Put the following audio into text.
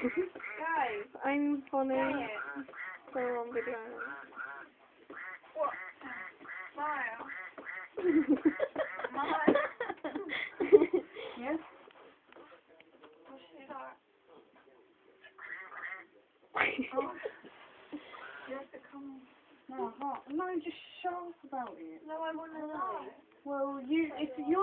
Guys, I'm funny. So on video. What? Smile. yes. No, I can't. No, just shut up about it. No, I want to know. Well, you, if you.